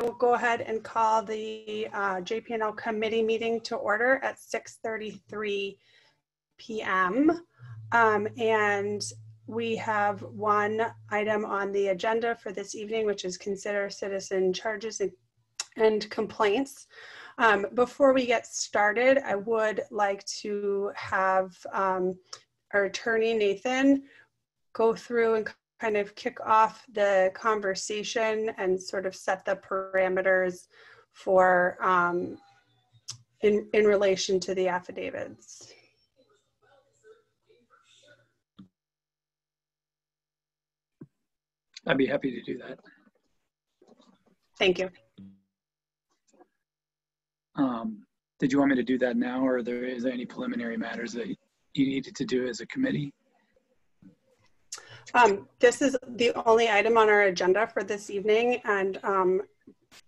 will go ahead and call the uh, JP&L committee meeting to order at 6:33 PM. Um, And we have one item on the agenda for this evening, which is consider citizen charges and- and complaints. Um, Before we get started, I would like to have um, our attorney, Nathan, go through and kind of kick off the conversation and sort of set the parameters for um, in in relation to the affidavits. I'd be happy to do that. Thank you. Um, did you want me to do that now, or there is there any preliminary matters that you needed to do as a committee? Um, this is the only item on our agenda for this evening, and um,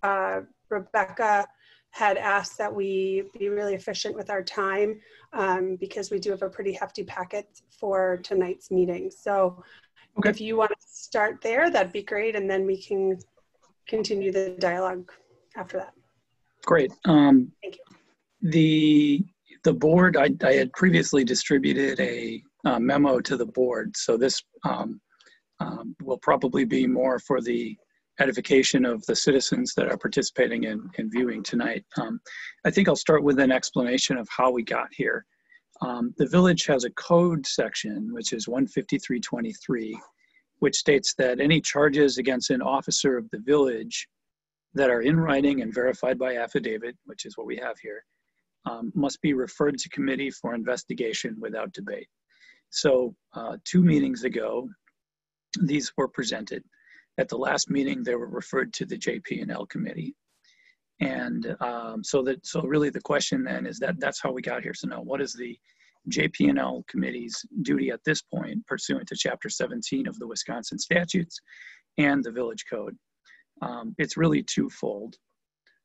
uh, Rebecca had asked that we be really efficient with our time um, because we do have a pretty hefty packet for tonight's meeting. So Okay. if you want to start there, that'd be great, and then we can continue the dialogue after that. Great. Um, Thank you. The the board, I, I had previously distributed a uh, memo to the board, so this um, um, will probably be more for the edification of the citizens that are participating in, in viewing tonight. Um, I think I'll start with an explanation of how we got here. Um, the village has a code section, which is 15323, which states that any charges against an officer of the village that are in writing and verified by affidavit, which is what we have here, um, must be referred to committee for investigation without debate. So uh, two meetings ago, these were presented. At the last meeting, they were referred to the JP&L committee. And um, so that so really the question then is that that's how we got here. So now what is the JP&L committee's duty at this point pursuant to chapter 17 of the Wisconsin statutes and the village code? Um, it's really twofold.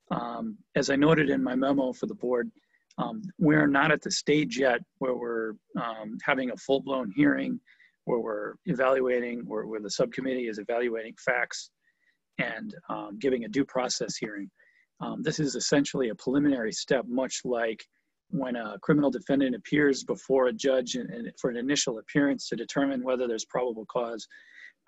Um, as I noted in my memo for the board, um, we're not at the stage yet where we're um, having a full-blown hearing, where we're evaluating, where, where the subcommittee is evaluating facts and um, giving a due process hearing. Um, this is essentially a preliminary step, much like when a criminal defendant appears before a judge and, and for an initial appearance to determine whether there's probable cause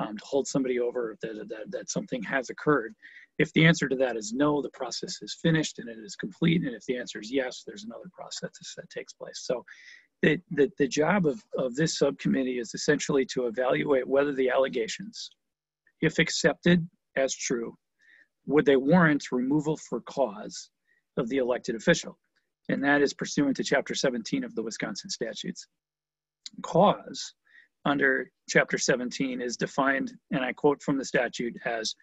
um, to hold somebody over that, that, that something has occurred. If the answer to that is no, the process is finished and it is complete. And if the answer is yes, there's another process that takes place. So the, the, the job of, of this subcommittee is essentially to evaluate whether the allegations, if accepted as true, would they warrant removal for cause of the elected official? And that is pursuant to Chapter 17 of the Wisconsin statutes. Cause under Chapter 17 is defined, and I quote from the statute, as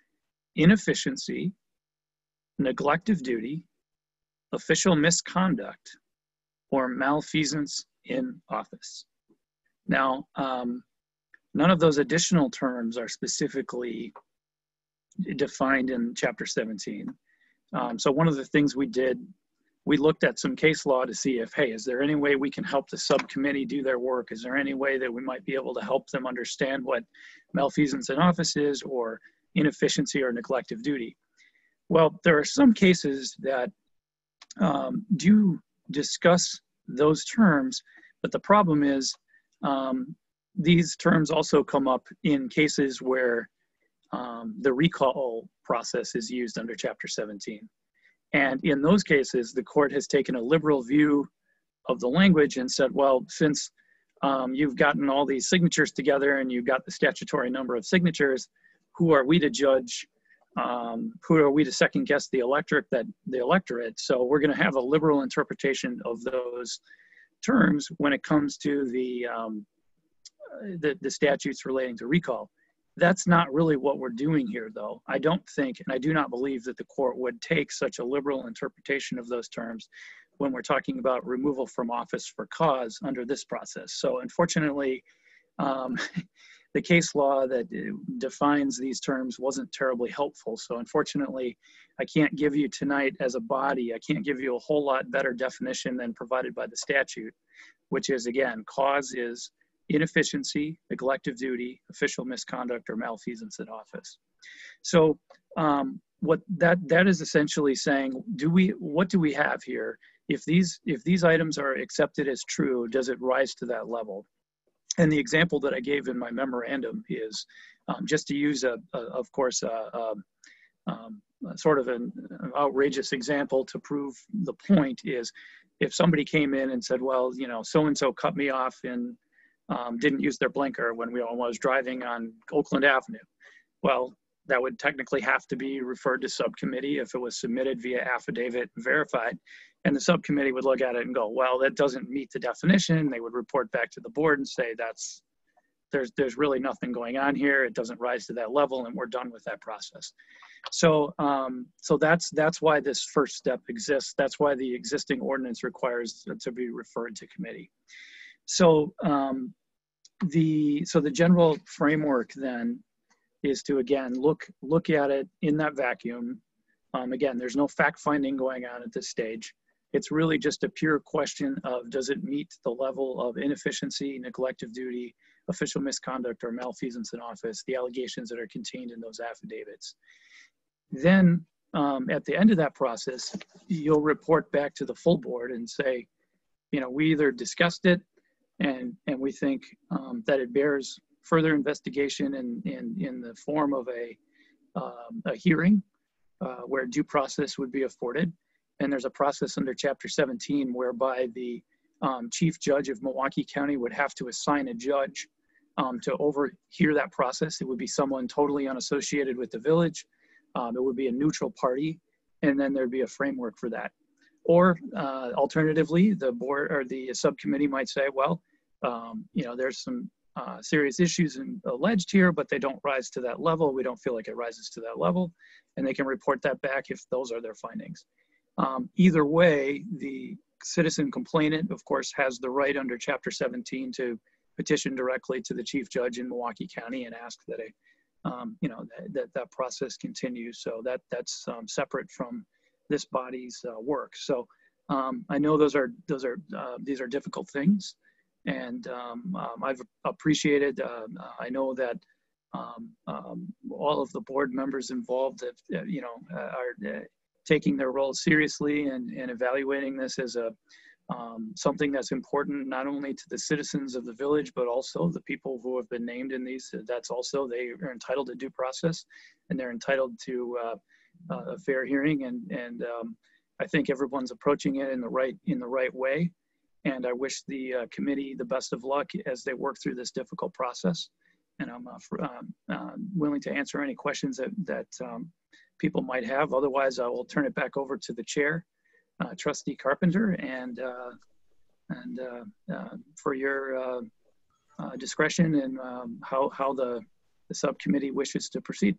inefficiency, neglect of duty, official misconduct, or malfeasance in office. Now, um, none of those additional terms are specifically defined in Chapter 17. Um, so one of the things we did, we looked at some case law to see if, hey, is there any way we can help the subcommittee do their work? Is there any way that we might be able to help them understand what malfeasance in office is or inefficiency or neglect of duty? Well, there are some cases that um, do discuss those terms, but the problem is um, these terms also come up in cases where um, the recall process is used under Chapter 17. And in those cases, the court has taken a liberal view of the language and said, well, since um, you've gotten all these signatures together and you've got the statutory number of signatures, who are we to judge? Um, who are we to second guess the electorate that the electorate? So we're going to have a liberal interpretation of those terms when it comes to the, um, the the statutes relating to recall. That's not really what we're doing here, though. I don't think, and I do not believe that the court would take such a liberal interpretation of those terms when we're talking about removal from office for cause under this process. So, unfortunately, um, the case law that uh, defines these terms wasn't terribly helpful. So, unfortunately, I can't give you tonight as a body, I can't give you a whole lot better definition than provided by the statute, which is again, cause is inefficiency, neglect of duty, official misconduct, or malfeasance in office. So um, what that that is essentially saying, do we what do we have here? If these if these items are accepted as true, does it rise to that level? And the example that I gave in my memorandum is um, just to use a, a of course a, a, um, sort of an, outrageous example to prove the point is if somebody came in and said, well, you know, so and so cut me off and um, didn't use their blinker when we was driving on Oakland Avenue. Well, that would technically have to be referred to subcommittee if it was submitted via affidavit verified. And the subcommittee would look at it and go, well, that doesn't meet the definition. They would report back to the board and say that's there's there's really nothing going on here. It doesn't rise to that level, and we're done with that process. So um, so that's that's why this first step exists. That's why the existing ordinance requires to be referred to committee. So um, the so the general framework then is to again look look at it in that vacuum. Um, again, there's no fact finding going on at this stage. It's really just a pure question of does it meet the level of inefficiency, neglect of duty, official misconduct, or malfeasance in office, the allegations that are contained in those affidavits. Then um, at the end of that process, you'll report back to the full board and say, you know, we either discussed it and and we think um, that it bears further investigation in, in, in the form of a, um, a hearing uh, where due process would be afforded. And there's a process under Chapter 17 whereby the um, chief judge of Milwaukee County would have to assign a judge um, to overhear that process. It would be someone totally unassociated with the village. Um, it would be a neutral party, and then there'd be a framework for that. Or uh, alternatively, the board or the subcommittee might say, well, um, you know, there's some uh, serious issues in, alleged here, but they don't rise to that level. We don't feel like it rises to that level, and they can report that back if those are their findings. Um, either way, the citizen complainant, of course, has the right under Chapter 17 to petition directly to the chief judge in Milwaukee County and ask that a, um, you know, that, that, that process continues. So that that's um, separate from this body's uh, work. So um, I know those are those are uh, these are difficult things and um, um, I've appreciated. Uh, I know that um, um, all of the board members involved, have, uh, you know, uh, are uh, taking their role seriously and, and evaluating this as a um, something that's important not only to the citizens of the village but also the people who have been named in these. That's also they are entitled to due process, and they're entitled to uh, a fair hearing. And and um, I think everyone's approaching it in the right in the right way and I wish the uh, committee the best of luck as they work through this difficult process. And I'm uh, for, um, uh, willing to answer any questions that, that um, people might have. Otherwise, I will turn it back over to the chair, uh, Trustee Carpenter, and, uh, and uh, for your discretion and um, how, how the, the subcommittee wishes to proceed.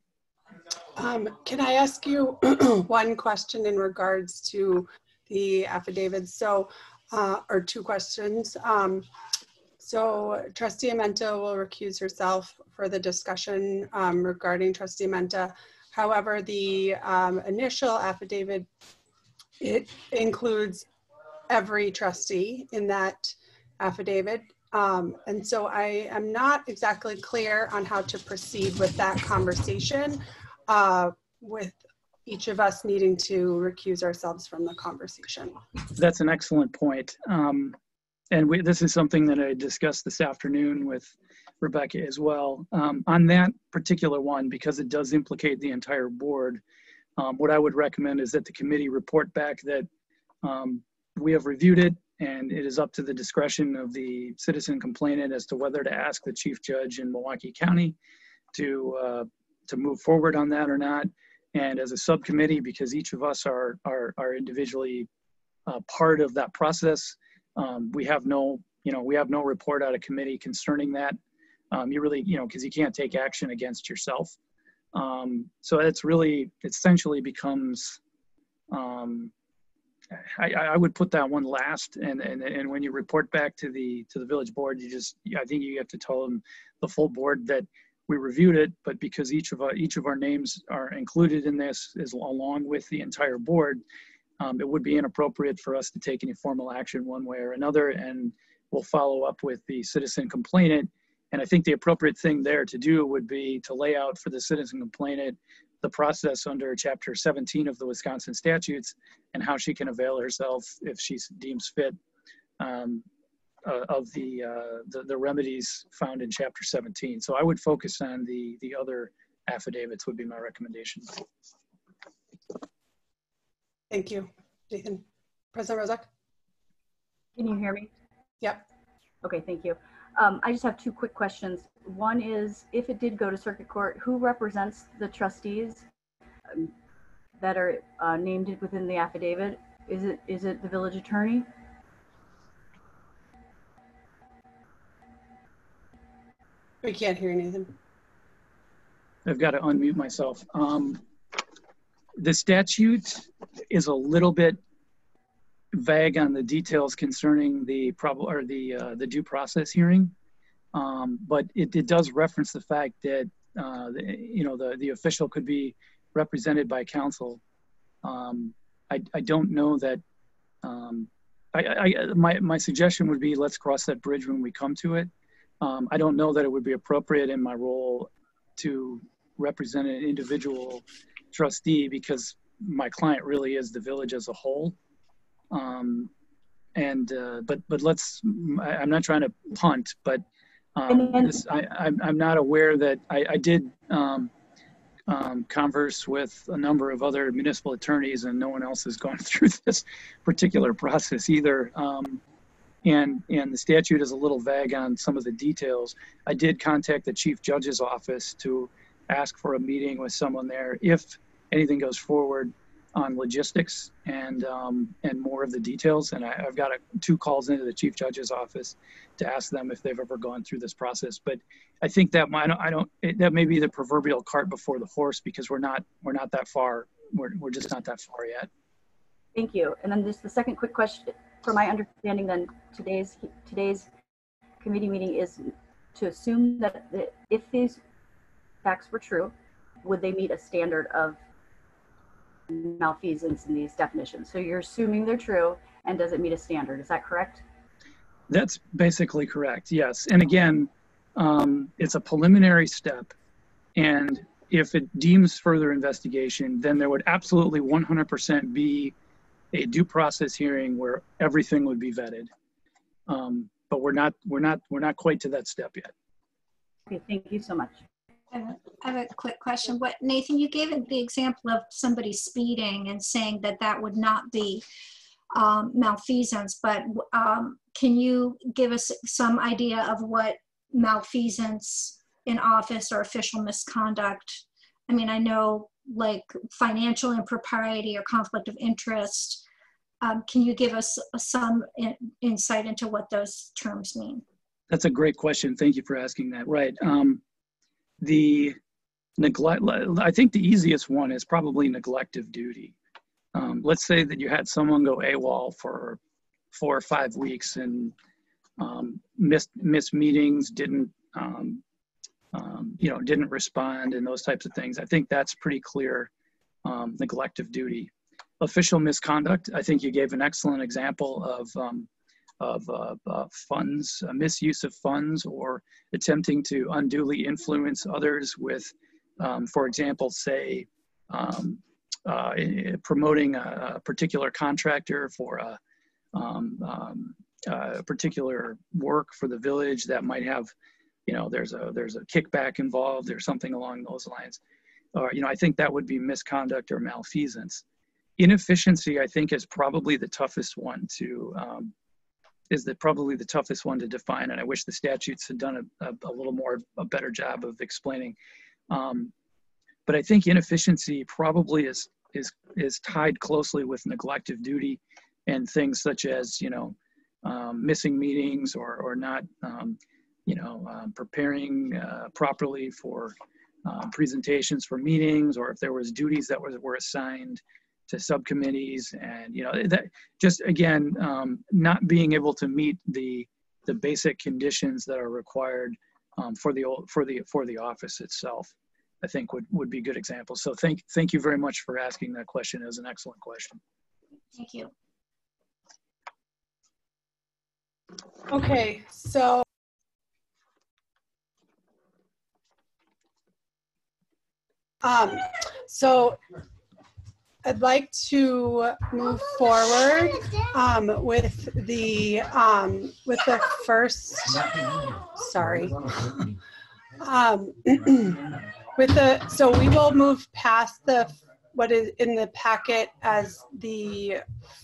Um, can I ask you one question in regards to the affidavits? So uh, or two questions. Um, so trustee Amenta will recuse herself for the discussion um, regarding trustee Amenta. However, the um, initial affidavit, it includes every trustee in that affidavit. Um, and so I am not exactly clear on how to proceed with that conversation uh, with each of us needing to recuse ourselves from the conversation. That's an excellent point. Um, and we, this is something that I discussed this afternoon with Rebecca as well. Um, on that particular one, because it does implicate the entire board, um, what I would recommend is that the committee report back that um, we have reviewed it and it is up to the discretion of the citizen complainant as to whether to ask the chief judge in Milwaukee County to uh, to move forward on that or not and as a subcommittee, because each of us are, are, are individually uh, part of that process, um, we have no, you know, we have no report out of committee concerning that. Um, you really, you know, because you can't take action against yourself. Um, so it's really, it essentially becomes, um, I, I would put that one last, and, and and when you report back to the to the village board, you just I think you have to tell them the full board that we reviewed it, but because each of our, each of our names are included in this is along with the entire board, um, it would be inappropriate for us to take any formal action one way or another, and we'll follow up with the citizen complainant. And I think the appropriate thing there to do would be to lay out for the citizen complainant the process under Chapter 17 of the Wisconsin statutes and how she can avail herself if she deems fit um, uh, of the, uh, the the remedies found in Chapter 17. So I would focus on the the other affidavits. Would be my recommendation. Thank you, Nathan. President Rozek? Can you hear me? Yep. Okay, thank you. Um, I just have two quick questions. One is, if it did go to circuit court, who represents the trustees um, that are uh, named within the affidavit? Is it is it the village attorney? We can't hear anything. I've got to unmute myself. Um, the statute is a little bit vague on the details concerning the prob or the uh, the due process hearing, um, but it, it does reference the fact that uh, the, you know the the official could be represented by counsel. Um, I I don't know that. Um, I, I my my suggestion would be let's cross that bridge when we come to it. Um, I don't know that it would be appropriate in my role to represent an individual trustee because my client really is the village as a whole. Um, and uh, but but let's. I, I'm not trying to punt, but um, this, I, I'm I'm not aware that I, I did um, um, converse with a number of other municipal attorneys, and no one else has gone through this particular process either. Um, and and the statute is a little vague on some of the details. I did contact the chief judge's office to ask for a meeting with someone there if anything goes forward on logistics and um, and more of the details. And I, I've got a, two calls into the chief judge's office to ask them if they've ever gone through this process. But I think that might I don't it, that may be the proverbial cart before the horse because we're not we're not that far. We're we're just not that far yet. Thank you. And then just the second quick question, for my understanding, then today's today's committee meeting is to assume that if these facts were true, would they meet a standard of malfeasance in these definitions? So you're assuming they're true, and does it meet a standard? Is that correct? That's basically correct. Yes. And again, um, it's a preliminary step. And if it deems further investigation, then there would absolutely 100% be a due process hearing where everything would be vetted. Um, but we're not, we're not, we're not quite to that step yet. Okay, thank you so much. I have a- I have a quick question. What, Nathan, you gave the example of somebody speeding and saying that that would not be um, malfeasance, but um, can you give us some idea of what malfeasance in office or official misconduct? I mean, I know like financial impropriety or conflict of interest. Um, Can you give us some in- insight into what those terms mean? That's a great question. Thank you for asking that. Right. Um, the neglect, I think the easiest one is probably neglect of duty. Um, let's say that you had someone go AWOL for four or five weeks and um, missed, missed meetings, didn't, um, um, you know, didn't respond and those types of things. I think that's pretty clear um, neglect of duty. Official misconduct, I think you gave an excellent example of um, of uh, uh, funds, uh, misuse of funds, or attempting to unduly influence others with, um, for example, say, um, uh, promoting a, a particular contractor for a, um, um, a particular work for the village that might have, you know, there's a there's a kickback involved or something along those lines. Or you know, I think that would be misconduct or malfeasance. Inefficiency, I think, is probably the toughest one to um, is the probably the toughest one to define, and I wish the statutes had done a, a, a little more a better job of explaining. Um, but I think inefficiency probably is is is tied closely with neglect of duty and things such as you know um, missing meetings or or not um, you know um, preparing uh, properly for um, presentations for meetings or if there was duties that was, were assigned to subcommittees. And you know that just again um, not being able to meet the the basic conditions that are required um, for the for the for the office itself i think would would be good examples so thank thank you very much for asking that question. It was an excellent question. Thank you. Okay, so um, so I'd like to move forward um, with the um, with the first. Sorry. Um, with the so we will move past the what is in the packet as the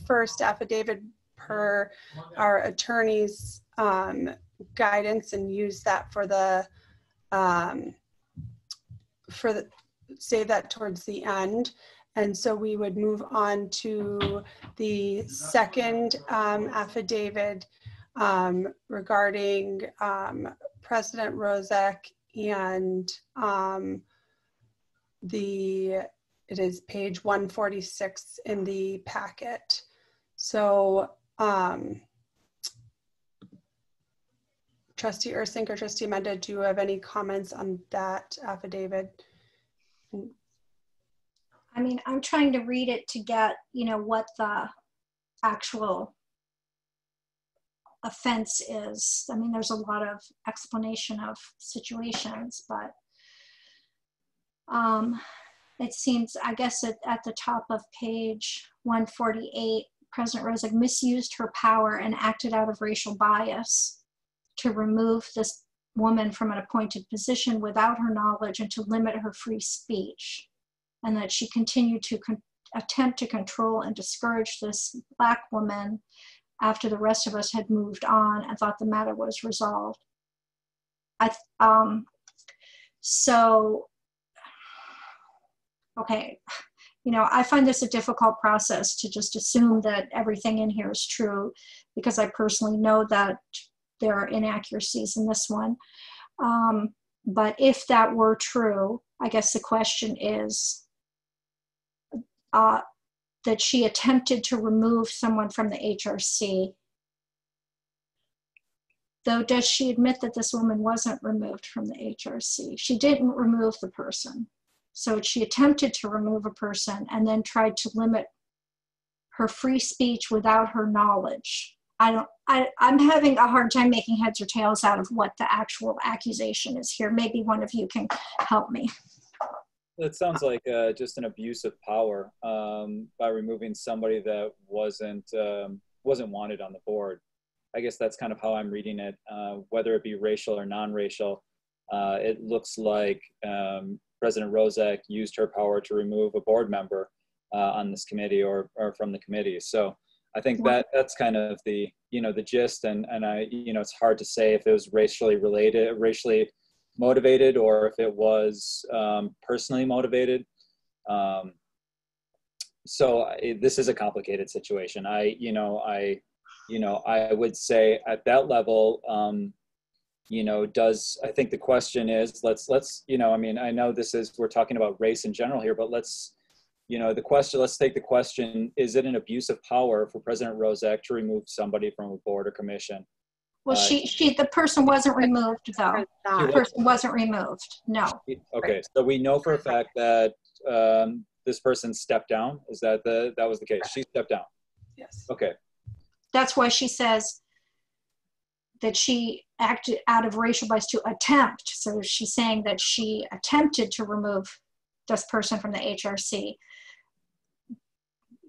first affidavit per our attorney's um, guidance and use that for the um, for the save that towards the end. And so we would move on to the second um, affidavit um, regarding um, President Rozek and um, the, it is page 146 in the packet. So um, Trustee or Trustee Amenta, do you have any comments on that affidavit? I mean, I'm trying to read it to get, you know, what the actual offense is. I mean, there's a lot of explanation of situations, but um, it seems, I guess, at, at the top of page 148, President Rozek misused her power and acted out of racial bias to remove this woman from an appointed position without her knowledge and to limit her free speech and that she continued to attempt to control and discourage this black woman after the rest of us had moved on and thought the matter was resolved. I um, so okay, you know, I find this a difficult process to just assume that everything in here is true because I personally know that there are inaccuracies in this one. Um, but if that were true, I guess the question is uh, that she attempted to remove someone from the HRC. Though, does she admit that this woman wasn't removed from the HRC? She didn't remove the person. So she attempted to remove a person and then tried to limit her free speech without her knowledge. I don't, I, I'm having a hard time making heads or tails out of what the actual accusation is here. Maybe one of you can help me. That sounds like uh, just an abuse of power um, by removing somebody that wasn't um, wasn't wanted on the board. I guess that's kind of how I'm reading it. Uh, whether it be racial or non-racial, uh, it looks like um, President Rozek used her power to remove a board member uh, on this committee or, or from the committee. So I think that that's kind of the you know the gist, and and I you know it's hard to say if it was racially related, racially motivated or if it was um, personally motivated. Um, so I, this is a complicated situation. I, you know, I, you know, I would say at that level, um, you know, does I think the question is let's let's you know, I mean, I know this is we're talking about race in general here, but let's you know the question let's take the question is it an abuse of power for president rozek to remove somebody from a board or commission well, she, she, the person wasn't removed though. The person wasn't removed, no. Okay, so we know for a fact that um, this person stepped down. Is that the, that was the case? She stepped down. Yes. Okay, That's why she says that she acted out of racial bias to attempt. So she's saying that she attempted to remove this person from the HRC.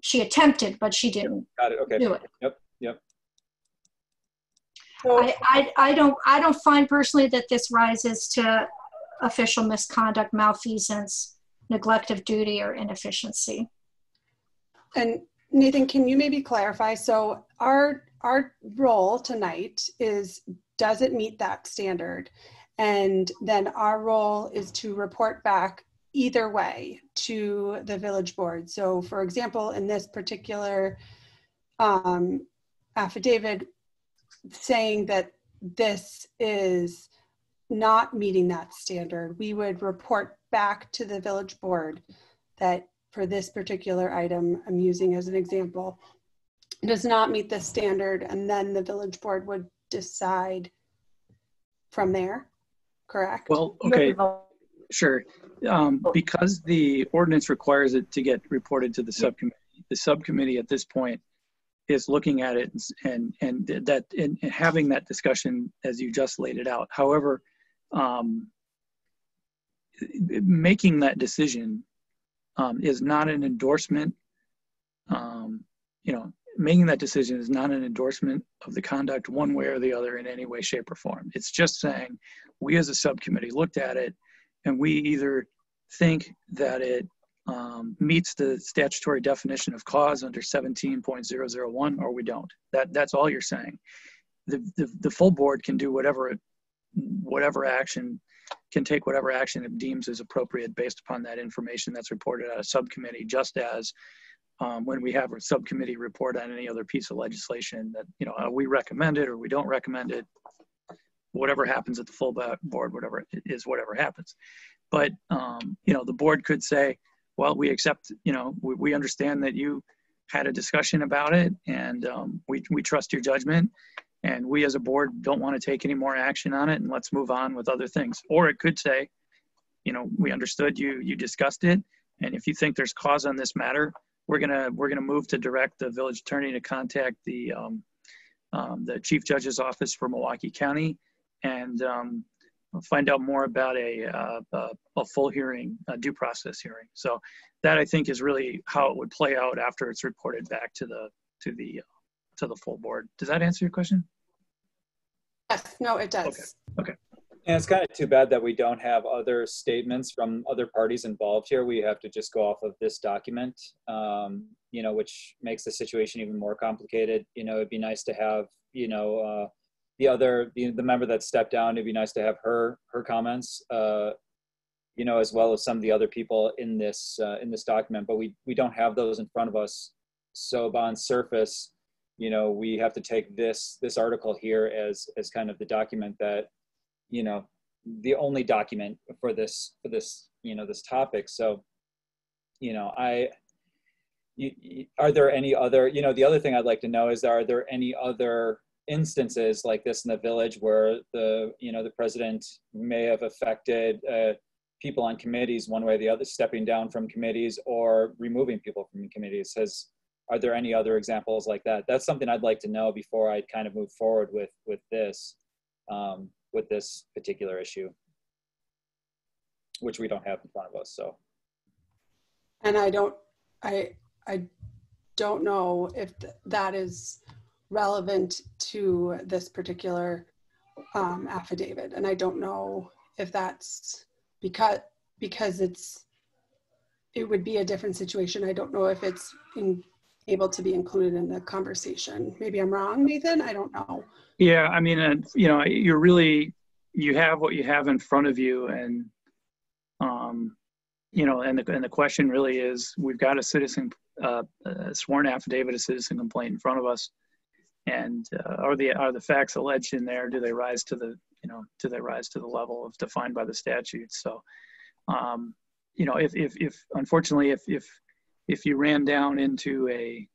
She attempted, but she didn't got it. Okay. do it. Yep, yep. So, I, I, I don't I don't find personally that this rises to official misconduct, malfeasance, neglect of duty, or inefficiency. and Nathan, can you maybe clarify? So our our role tonight is does it meet that standard? And then our role is to report back either way to the village board. So for example, in this particular um, affidavit, saying that this is not meeting that standard, we would report back to the village board that for this particular item, I'm using as an example, does not meet the standard, and then the village board would decide from there, correct? Well, okay, sure. Um, because the ordinance requires it to get reported to the subcommittee, the subcommittee at this point is looking at it and, and that, and and having that discussion as you just laid it out. However, um, making that decision um, is not an endorsement. Um, you know, making that decision is not an endorsement of the conduct one way or the other in any way, shape, or form. It's just saying we as a subcommittee looked at it and we either think that it um, meets the statutory definition of cause under 17.001 or we don't. That, that's all you're saying. The, the, the full board can do whatever, whatever action, can take whatever action it deems is appropriate based upon that information that's reported at a subcommittee, just as um, when we have a subcommittee report on any other piece of legislation that, you know, uh, we recommend it or we don't recommend it, whatever happens at the full board, whatever is whatever happens. But, um, you know, the board could say, well, we accept, you know, we, we understand that you had a discussion about it and um, we, we trust your judgment and we as a board don't want to take any more action on it and let's move on with other things. Or it could say, you know, we understood you, you discussed it. And if you think there's cause on this matter, we're gonna we're gonna move to direct the village attorney to contact the um, um, the chief judge's office for Milwaukee County and um, find out more about a, uh, a, a full hearing, a due process hearing. So that I think is really how it would play out after it's reported back to the to the to the full board. Does that answer your question? Yes. No, it does. Okay. Okay. And it's kind of too bad that we don't have other statements from other parties involved here. We have to just go off of this document, um, you know, which makes the situation even more complicated. You know, it'd be nice to have, you know, uh, the other, the, the member that stepped down, it'd be nice to have her, her comments, uh, you know, as well as some of the other people in this, uh, in this document, but we, we don't have those in front of us. So on surface, you know, we have to take this, this article here as, as kind of the document that you know the only document for this for this you know this topic so you know i you, you, are there any other you know the other thing i'd like to know is are there any other instances like this in the village where the you know the president may have affected uh, people on committees one way or the other stepping down from committees or removing people from committees has are there any other examples like that that's something i'd like to know before i kind of move forward with with this um, with this particular issue, which we don't have in front of us. So, and I don't, I, I don't know if th that is relevant to this particular um, affidavit, and I don't know if that's because because it's it would be a different situation. I don't know if it's in, able to be included in the conversation. Maybe I'm wrong, Nathan. I don't know. Yeah, I mean, uh, you know, you're really you have what you have in front of you, and um, you know, and the and the question really is, we've got a citizen uh, a sworn affidavit, a citizen complaint in front of us, and uh, are the are the facts alleged in there? Do they rise to the you know do they rise to the level of defined by the statutes? So, um, you know, if if if unfortunately if if if you ran down into a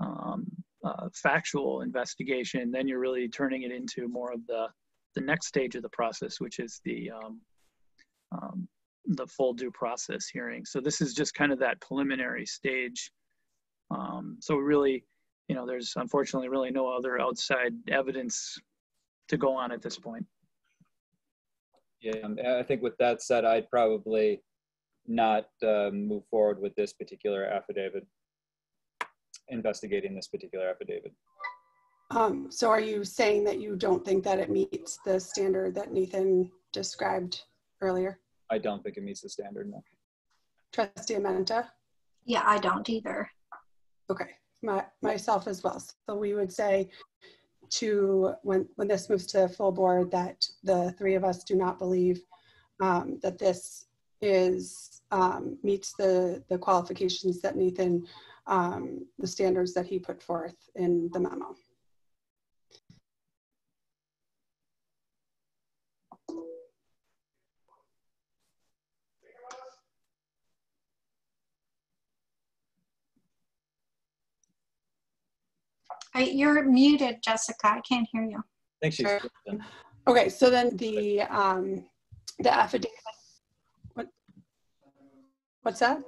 um, uh, factual investigation, then you're really turning it into more of the the next stage of the process, which is the um, um, the full due process hearing. So this is just kind of that preliminary stage. Um, so really, you know, there's unfortunately really no other outside evidence to go on at this point. Yeah, I think with that said, I'd probably not uh, move forward with this particular affidavit investigating this particular affidavit. Um, so are you saying that you don't think that it meets the standard that Nathan described earlier? I don't think it meets the standard, no. Trustee Amenta? Yeah, I don't either. Okay, my, myself as well. So we would say to, when, when this moves to full board, that the three of us do not believe um, that this is, um, meets the, the qualifications that Nathan um, the standards that he put forth in the memo. You're muted, Jessica. I can't hear you. I think she's. Sure. Okay, so then the um, the affidavit. What? What's that?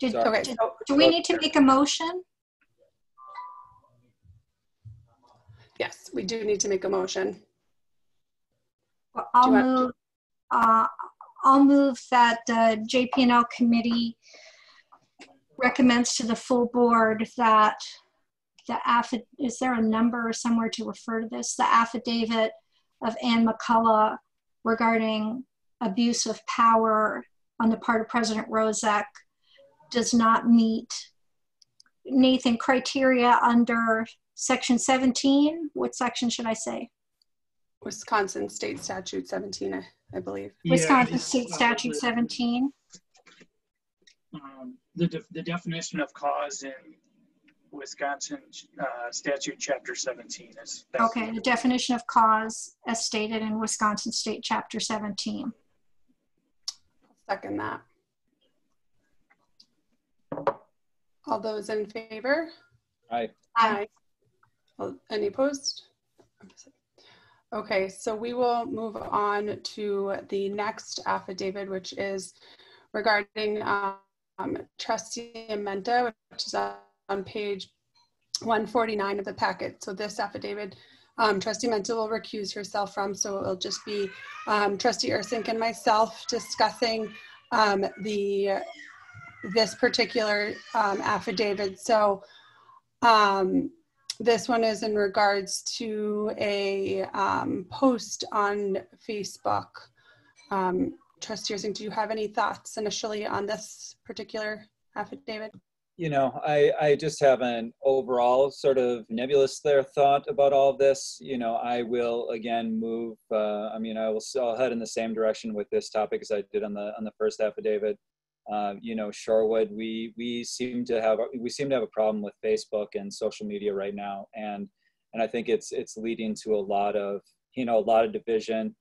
Did, Okay, did- so do we need to make a motion? yes, we do need to make a motion. Well, I'll move, uh, I'll move that the JP&L committee recommends to the full board that the affid, is there a number somewhere to refer to this? The affidavit of Anne McCullough regarding abuse of power on the part of President Rozek does not meet, Nathan, criteria under section 17? What section should I say? Wisconsin State Statute 17, I, I believe. Wisconsin State Statute 17? um, The, def- the definition of cause in Wisconsin uh, statute, chapter 17 is. that's- Okay, the definition of cause as stated in Wisconsin State Chapter 17. Second that. All those in favor? Aye. Aye. Well, Any opposed? Okay, so we will move on to the next affidavit, which is regarding um, trustee Amenta, which is on page 149 of the packet. So this affidavit, um, trustee Amenta will recuse herself from, so it'll just be um, trustee Ircink and myself discussing um, the, this particular um, affidavit. So um, this one is in regards to a um, post on Facebook. Um, Trustee Ircink, do you have any thoughts initially on this particular affidavit? You know, I, I just have an overall sort of nebulous there thought about all of this. You know, I will again move. Uh, I mean, I will I'll head in the same direction with this topic as I did on the on the first affidavit. Uh, you know, Shorewood, we we seem to have we seem to have a problem with Facebook and social media right now, and and I think it's it's leading to a lot of you know a lot of division,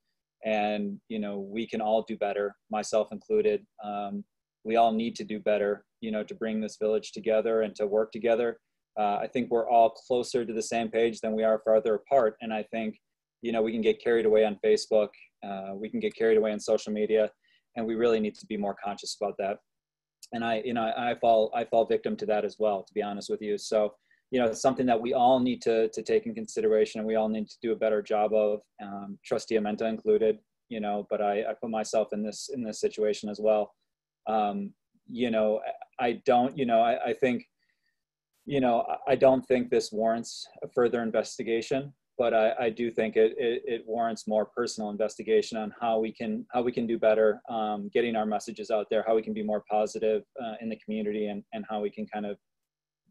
and you know we can all do better, myself included. Um, we all need to do better, you know, to bring this village together and to work together. Uh, I think we're all closer to the same page than we are farther apart, and I think you know we can get carried away on Facebook, uh, we can get carried away on social media and we really need to be more conscious about that. And i you know i, I fall i fall victim to that as well to be honest with you. So you know it's something that we all need to to take in consideration and we all need to do a better job of um, trustee amenta included you know but i i put myself in this in this situation as well um, you know i don't you know i, I think you know I- don't think this warrants a further investigation but I, I do think it, it, it warrants more personal investigation on how we can how we can do better, um, getting our messages out there, how we can be more positive uh, in the community, and, and how we can kind of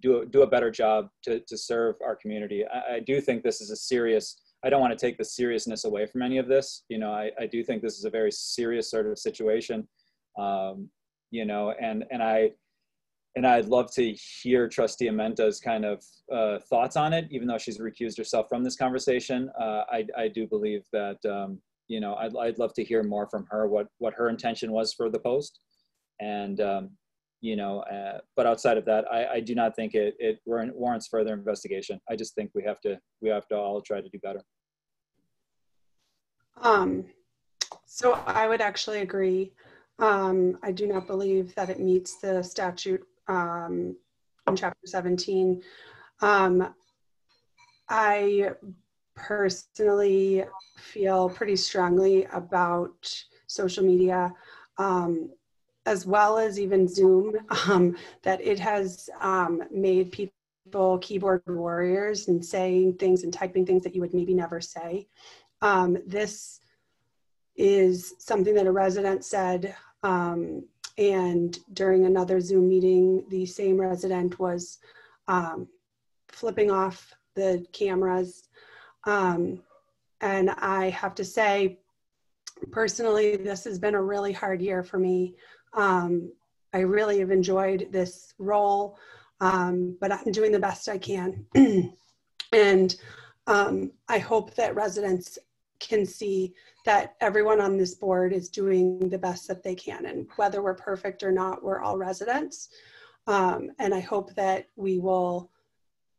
do a, do a better job to, to serve our community. I, I do think this is a serious. I don't want to take the seriousness away from any of this. You know, I, I do think this is a very serious sort of situation. Um, you know, and and I and I'd love to hear Trustee Amenta's kind of uh, thoughts on it, even though she's recused herself from this conversation. Uh, I, I do believe that, um, you know, I'd, I'd love to hear more from her what, what her intention was for the post. And, um, you know, uh, but outside of that, I, I do not think it, it warrants further investigation. I just think we have to, we have to all try to do better. Um, so I would actually agree. Um, I do not believe that it meets the statute um, in chapter 17. Um, I personally feel pretty strongly about social media, um, as well as even Zoom, um, that it has um, made people keyboard warriors and saying things and typing things that you would maybe never say. Um, this is something that a resident said um, and during another Zoom meeting, the same resident was um, flipping off the cameras. Um, and I have to say, personally, this has been a really hard year for me. Um, I really have enjoyed this role, um, but I'm doing the best I can. and um, I hope that residents can see that everyone on this board is doing the best that they can. And whether we're perfect or not, we're all residents. Um, and I hope that we will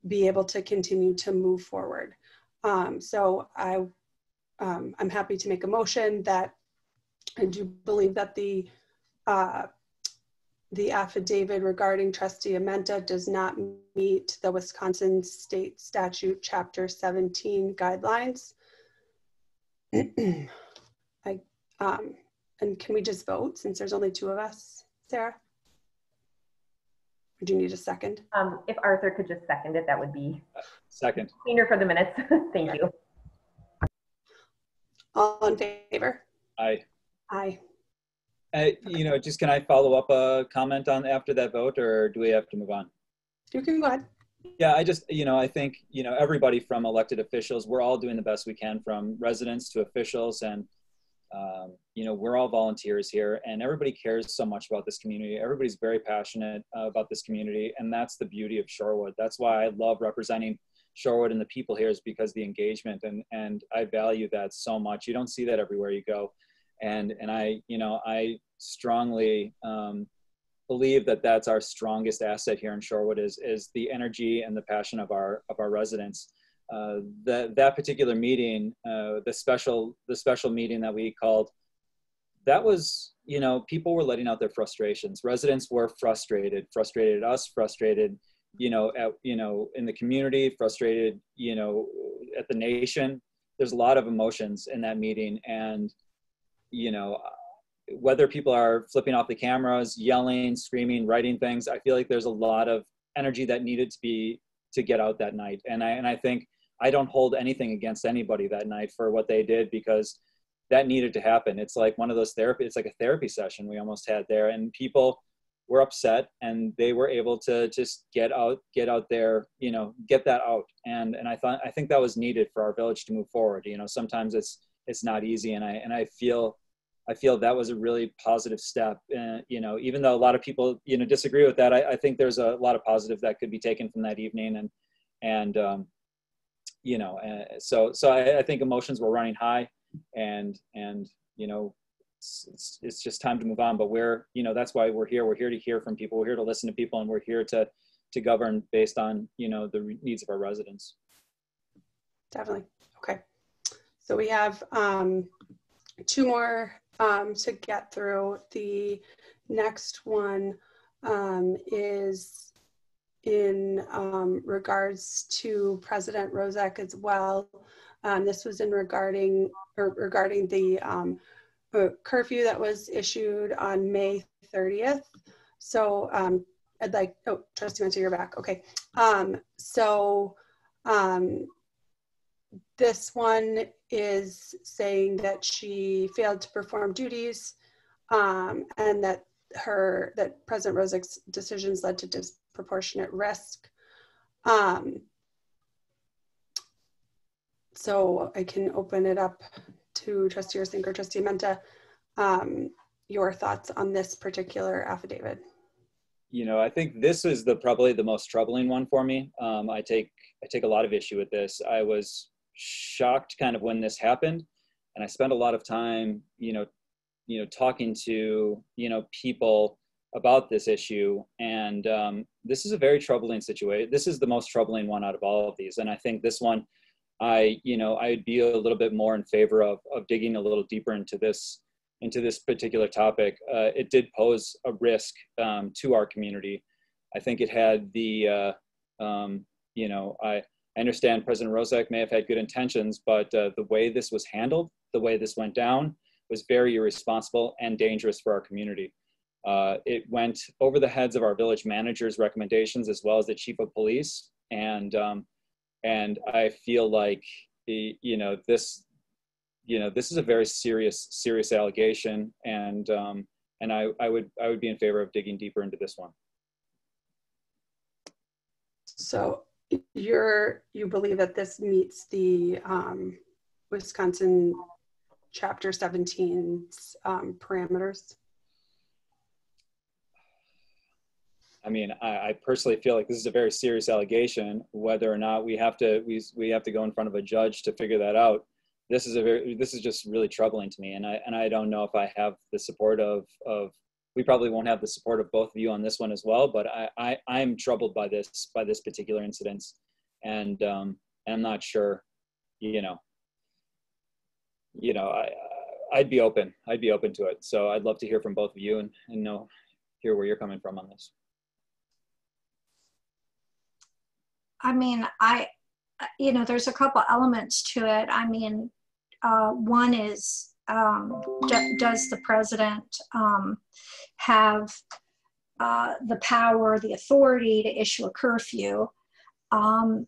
be able to continue to move forward. Um, so I, um, I'm happy to make a motion that I do believe that the uh, the affidavit regarding trustee Amenta does not meet the Wisconsin State Statute Chapter 17 guidelines. I, um, and can we just vote since there's only two of us, Sarah? Or do you need a second? Um, if Arthur could just second it, that would be Second. cleaner for the minutes. Thank you. All in favor? I, Aye. I, you know, just can I follow up a comment on after that vote or do we have to move on? You can go ahead. Yeah, I just, you know, I think, you know, everybody from elected officials, we're all doing the best we can from residents to officials. And, um, you know, we're all volunteers here and everybody cares so much about this community. Everybody's very passionate uh, about this community. And that's the beauty of Shorewood. That's why I love representing Shorewood and the people here is because the engagement and, and I value that so much. You don't see that everywhere you go. And, and I, you know, I strongly, um, believe that that's our strongest asset here in Shorewood is is the energy and the passion of our of our residents. Uh, that that particular meeting, uh, the special the special meeting that we called, that was you know people were letting out their frustrations. Residents were frustrated, frustrated us, frustrated you know at you know in the community, frustrated you know at the nation. There's a lot of emotions in that meeting, and you know whether people are flipping off the cameras, yelling, screaming, writing things, I feel like there's a lot of energy that needed to be to get out that night. And I and I think I don't hold anything against anybody that night for what they did because that needed to happen. It's like one of those therapy. It's like a therapy session we almost had there, and people were upset and they were able to just get out get out there you know get that out and and i thought i think that was needed for our village to move forward you know sometimes it's it's not easy and i and i feel I feel that was a really positive step. Uh, you know, even though a lot of people you know disagree with that, I, I, think there's a lot of positive that could be taken from that evening, and and um, you know, uh, so so I, I, think emotions were running high, and and you know, it's, it's, it's just time to move on. But we're you know that's why we're here. We're here to hear from people. We're here to listen to people, and we're here to to govern based on you know the needs of our residents. Definitely. Okay. So we have um, two more um, to get through. The next one um, is in um, regards to President Rozek as well. Um, this was in regarding or regarding the um, uh, curfew that was issued on May 30th. So um, I'd like, oh, Trustee Amenta, you're back. Okay. so this one is saying that she failed to perform duties um, and that her that President Rozek's decisions led to disproportionate risk. Um, so I can open it up to Trustee Ircink or Trustee Amenta. Um, your thoughts on this particular affidavit? You know, I think this is the probably the most troubling one for me. Um, I take I take a lot of issue with this. I was shocked kind of when this happened. And i spent a lot of time you know you know talking to you know people about this issue. And um, this is a very troubling situation this is the most troubling one out of all of these. And i think this one i you know i'd be a little bit more in favor of of digging a little deeper into this into this particular topic. Uh, it did pose a risk um, to our community. I think it had the uh, um, you know i I understand President Rozek may have had good intentions, but uh, the way this was handled, the way this went down, was very irresponsible and dangerous for our community. Uh, it went over the heads of our village managers' recommendations as well as the chief of police, and um, and I feel like you know this you know this is a very serious serious allegation, and um, and I, I would I would be in favor of digging deeper into this one. So you're you believe that this meets the um, Wisconsin Chapter 17's um, parameters? I mean, I, I, personally feel like this is a very serious allegation. Whether or not we have to we we have to go in front of a judge to figure that out. This is a very this is just really troubling to me, and I and I don't know if I have the support of of we probably won't have the support of both of you on this one as well. But I, I I'm troubled by this by this particular incident, and um, and I'm not sure, you know, you know, I I'd be open. I'd be open to it. So I'd love to hear from both of you and and know hear where you're coming from on this. I mean, I, you know, there's a couple elements to it. I mean, uh, one is um, do- does the president um, have uh, the power, the authority to issue a curfew? Um,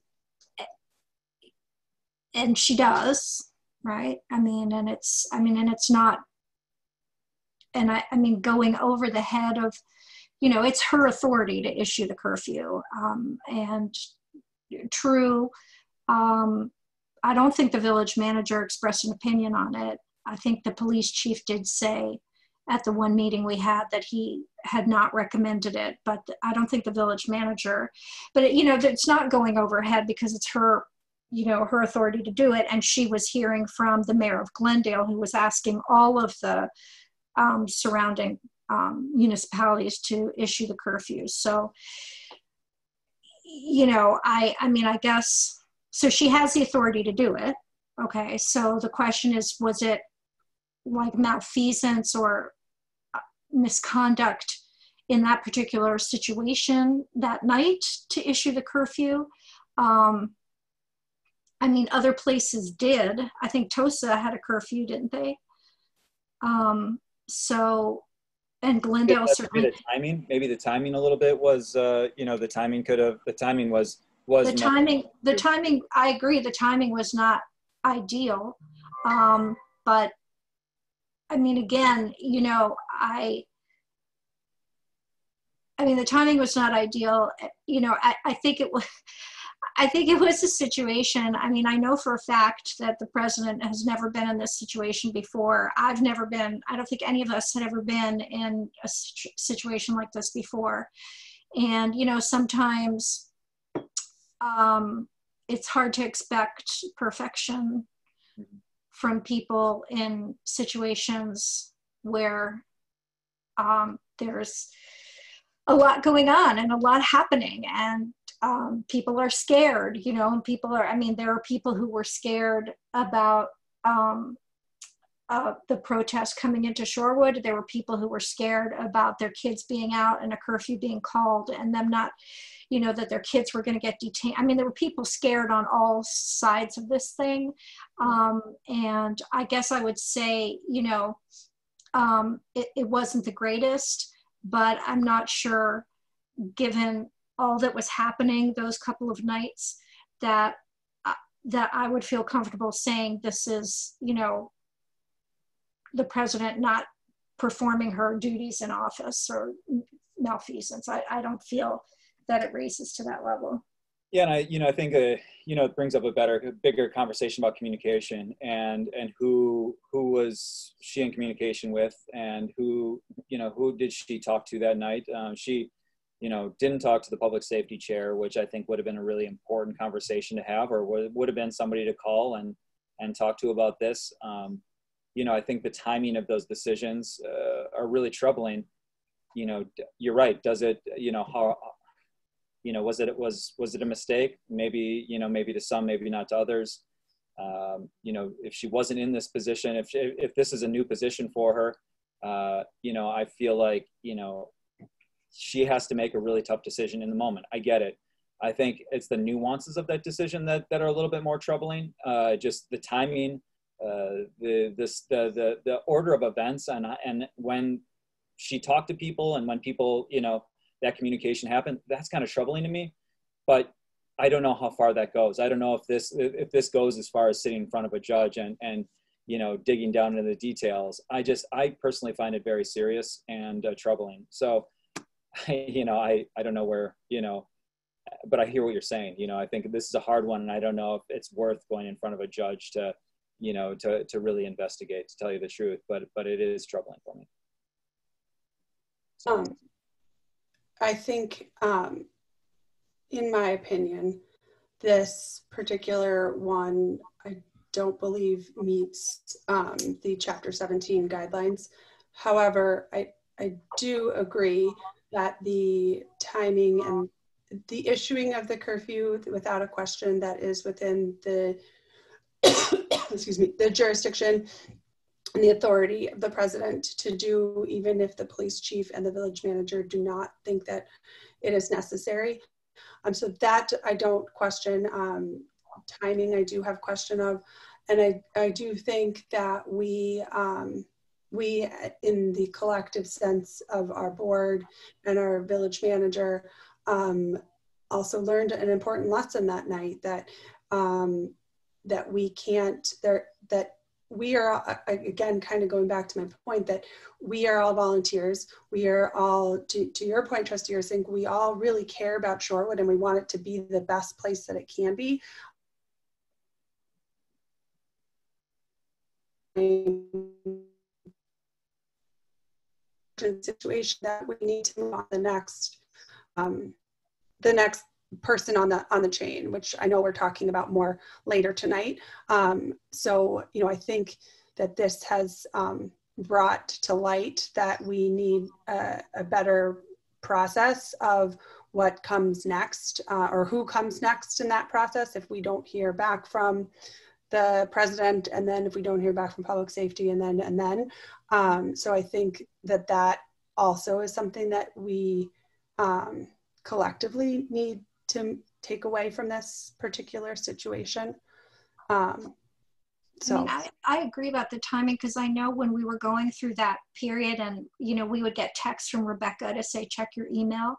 and she does, right? I mean, and it's, I mean, and it's not, and I, I mean, going over the head of, you know, it's her authority to issue the curfew. Um, and true, um, I don't think the village manager expressed an opinion on it. I think the police chief did say at the one meeting we had that he had not recommended it, but I don't think the village manager, but it, you know, it's not going overhead because it's her, you know, her authority to do it. And she was hearing from the mayor of Glendale who was asking all of the um, surrounding um, municipalities to issue the curfews. So, you know, I, I mean, I guess, so she has the authority to do it. Okay. So the question is, was it like malfeasance or uh, misconduct in that particular situation that night to issue the curfew? Um, I mean, other places did. I think Tosa had a curfew, didn't they? Um, so, and Glendale Maybe certainly. the timing, maybe the timing a little bit was, uh, you know, the timing could have, the timing was, was. The timing, the timing, I agree, the timing was not ideal. Um, but I mean, again, you know, I, I mean, the timing was not ideal. You know, I, I think it was, I think it was a situation. I mean, I know for a fact that the president has never been in this situation before. I've never been, I don't think any of us had ever been in a situ- situation like this before. And, you know, sometimes um, it's hard to expect perfection from people in situations where um, there's a lot going on and a lot happening and um, people are scared you know and people are i mean there are people who were scared about um, uh, the protest coming into shorewood. There were people who were scared about their kids being out and a curfew being called and them not you know that their kids were going to get detained. I mean there were people scared on all sides of this thing. Um, and i guess i would say you know um, it, it wasn't the greatest but i'm not sure given all that was happening those couple of nights that uh, that i would feel comfortable saying this is you know the president not performing her duties in office or malfeasance i, I don't feel that it raises to that level Yeah, and I, you know, I think, uh, you know, it brings up a better, bigger conversation about communication and and who who was she in communication with, and who, you know, who did she talk to that night? Um, she, you know, didn't talk to the public safety chair, which I think would have been a really important conversation to have, or would would have been somebody to call and and talk to about this. Um, you know, I think the timing of those decisions uh, are really troubling. You know, you're right. Does it, you know, how you know was it was was it a mistake? Maybe you know maybe to some maybe not to others. Um, you know if she wasn't in this position if she, if this is a new position for her uh, you know i feel like you know she has to make a really tough decision in the moment. I get it. I think it's the nuances of that decision that that are a little bit more troubling. Uh, just the timing the this the, the the order of events. And and when she talked to people and when people you know that communication happened that's kind of troubling to me. But i don't know how far that goes. I don't know if this if this goes as far as sitting in front of a judge and and you know digging down into the details. I just i personally find it very serious and uh, troubling. So I, you know i i don't know where you know but i hear what you're saying. You know i think this is a hard one and i don't know if it's worth going in front of a judge to you know to to really investigate to tell you the truth but but it is troubling for me so Um, I think, um, in my opinion, this particular one, I don't believe meets um, the Chapter 17 guidelines. However, I, I do agree that the timing and the issuing of the curfew, without a question, that is within the, excuse me, the jurisdiction and the authority of the president to do, even if the police chief and the village manager do not think that it is necessary. Um, so that I don't question. Um, timing, I do have question of. and I, I do think that we, um, we in the collective sense of our board and our village manager um, also learned an important lesson that night that um, that we can't there that we are again kind of going back to my point that we are all volunteers. We are all to, to your point trustee think we all really care about shorewood and we want it to be the best place that it can be. Situation that we need to move on the next um, the next person on the on the chain which i know we're talking about more later tonight. Um, so you know i think that this has um, brought to light that we need a, a better process of what comes next uh, or who comes next in that process if we don't hear back from the president and then if we don't hear back from public safety and then and then. Um, so i think that that also is something that we um, collectively need to take away from this particular situation. Um, so I, mean, I, I, agree about the timing because I know when we were going through that period and you know we would get texts from Rebecca to say check your email.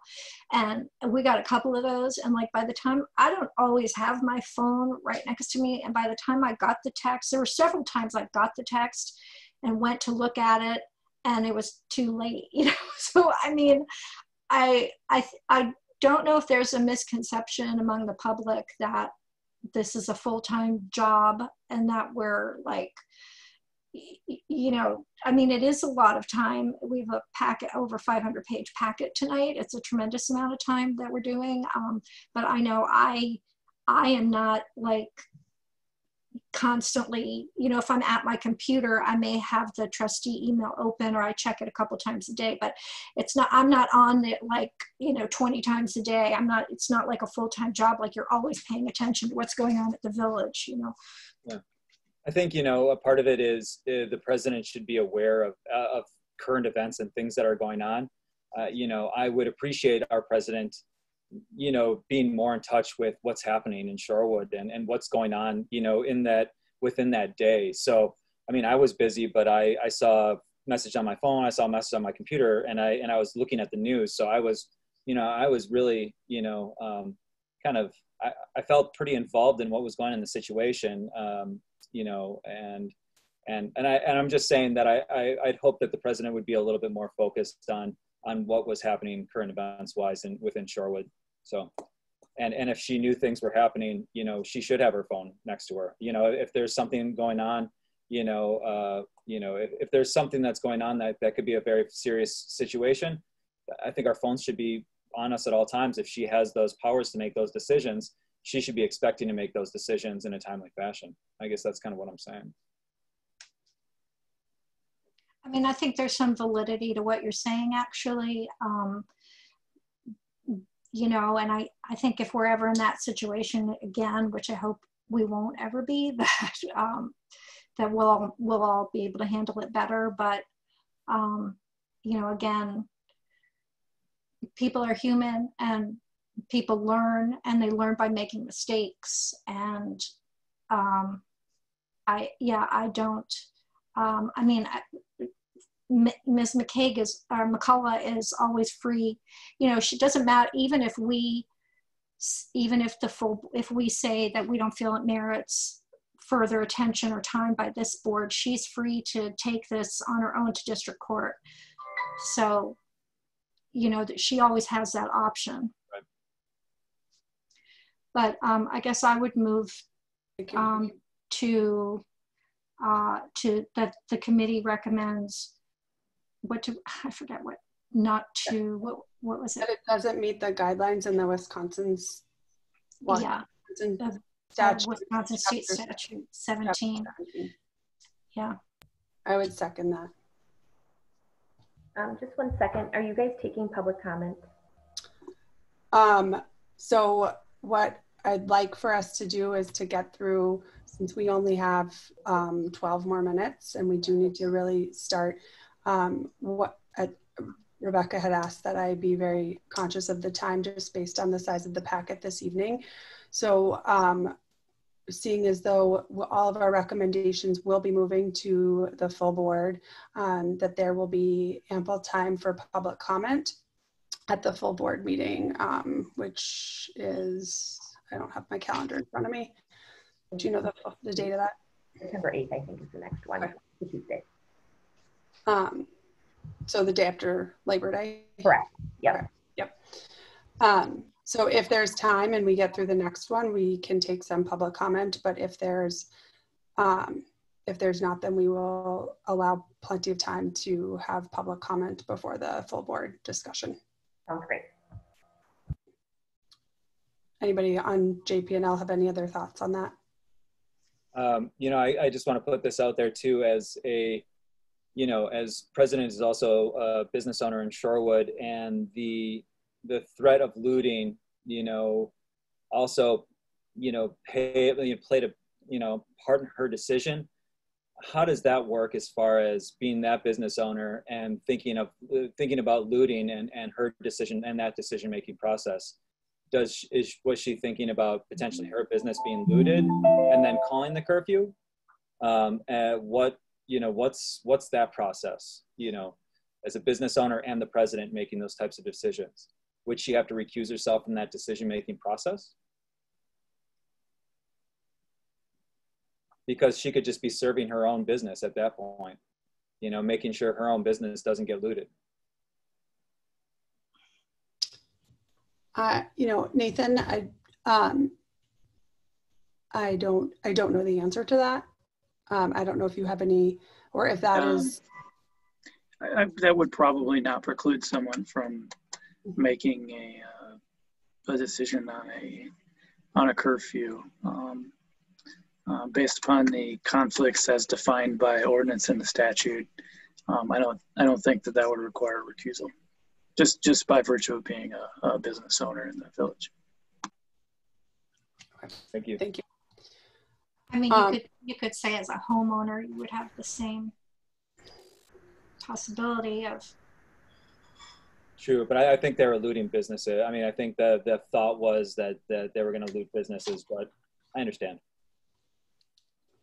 And we got a couple of those and like by the time I don't always have my phone right next to me and by the time I got the text there were several times I got the text and went to look at it and it was too late you know? So I mean I I I don't know if there's a misconception among the public that this is a full-time job and that we're like you know i mean it is a lot of time. We have a packet over 500 page packet tonight. It's a tremendous amount of time that we're doing. Um, but i know i i am not like constantly you know if i'm at my computer i may have the trustee email open or i check it a couple times a day but it's not i'm not on it like you know 20 times a day. I'm not it's not like a full-time job like you're always paying attention to what's going on at the village you know? Yeah. I think you know a part of it is uh, the president should be aware of uh, of current events and things that are going on. Uh, you know i would appreciate our president you know being more in touch with what's happening in shorewood and, and what's going on you know in that within that day. So i mean i was busy but i i saw a message on my phone i saw a message on my computer and i and i was looking at the news. So i was you know i was really you know um, kind of I, I felt pretty involved in what was going on in the situation um, you know and and and i and i'm just saying that I, I i'd hope that the president would be a little bit more focused on on what was happening current events wise and within shorewood so, and and if she knew things were happening, you know, she should have her phone next to her. You know, if there's something going on, you know, uh, you know, if, if there's something that's going on that that could be a very serious situation, I think our phones should be on us at all times. If she has those powers to make those decisions, she should be expecting to make those decisions in a timely fashion. I guess that's kind of what I'm saying. I mean, I think there's some validity to what you're saying, actually. Um, you know, and I, I think if we're ever in that situation again, which I hope we won't ever be, that um, that we'll all, we'll all be able to handle it better. But um, you know, again, people are human and people learn, and they learn by making mistakes. And um, I, yeah, I don't. Um, I mean, Ms. McCaig is, or McCullough is always free. You know, she doesn't matter, even if we, even if the full, if we say that we don't feel it merits further attention or time by this board, she's free to take this on her own to district court. So, you know, she always has that option. Right. But um, I guess I would move um, to uh, to that the committee recommends what to I forget what not to what what was it? That it doesn't meet the guidelines in the Wisconsin's well, yeah the, statute, Wisconsin state statute 17. 17. Yeah. I would second that. Um, just one second. Are you guys taking public comment? Um, so what I'd like for us to do is to get through, since we only have um, 12 more minutes and we do need to really start um, what uh, Rebecca had asked that I be very conscious of the time just based on the size of the packet this evening. So um, seeing as though all of our recommendations will be moving to the full board, um, that there will be ample time for public comment at the full board meeting, um, which is, I don't have my calendar in front of me. Do you know the, the date of that? September 8th, I think, is the next one, Okay. Tuesday. Um, so the day after Labor Day? Correct. Yep. Um, so if there's time and we get through the next one, we can take some public comment, but if there's, um, if there's not, then we will allow plenty of time to have public comment before the full board discussion. Sounds great. Anybody on JP&L have any other thoughts on that? Um, you know, I, I just want to put this out there too as a, you know, as president is also a business owner in Shorewood and the, the threat of looting, you know, also, you know, pay, you played a, you know, part in her decision. How does that work as far as being that business owner and thinking of, thinking about looting and, and her decision and that decision-making process? Does, is, was she thinking about potentially her business being looted and then calling the curfew? Um, what, you know, what's, what's that process, you know, as a business owner and the president making those types of decisions? Would she have to recuse herself from that decision-making process? Because she could just be serving her own business at that point, you know, making sure her own business doesn't get looted. Uh, you know, Nathan, I, um, I don't, I don't know the answer to that. Um, I don't know if you have any, or if that Um, is, I, I, that would probably not preclude someone from making a, uh, a decision on a, on a curfew. Um, uh, based upon the conflicts as defined by ordinance in the statute, um, I don't, I don't think that that would require a recusal. Just, just by virtue of being a, a business owner in the village. Thank you. thank you. I mean, you Um, could, you could say as a homeowner, you would have the same possibility of, True, but I, I think they're looting businesses. I mean, I think the, the thought was that, that they were going to loot businesses, but I understand.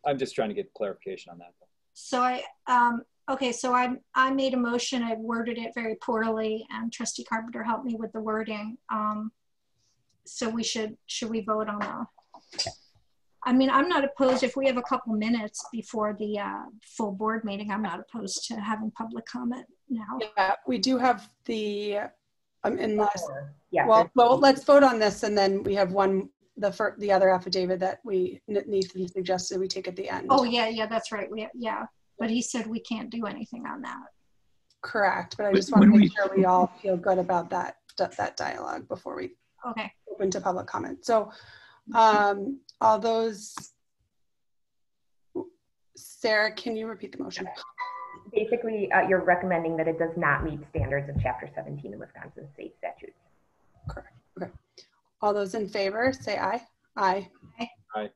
I'm just trying to get clarification on that. so I, um, okay, so I, I made a motion, I worded it very poorly, and trustee Carpenter helped me with the wording. Um, so we should, should we vote on a? I mean, I'm not opposed, if we have a couple minutes before the, uh, full board meeting, I'm not opposed to having public comment now. Yeah, we do have the, um, unless, Yeah. well, well, let's vote on this and then we have one, the fir, the other affidavit that we, Nathan suggested we take at the end. Oh, yeah, yeah, that's right, we, yeah, but he said we can't do anything on that. Correct, but I just want to make we- sure we all feel good about that, that, that dialogue before we Okay, open to public comment. So, um, all those, Sarah, can you repeat the motion? Basically, uh, you're recommending that it does not meet standards of Chapter 17 of Wisconsin state statutes. Correct. Okay. All those in favor, say aye. Aye. Aye. Aye.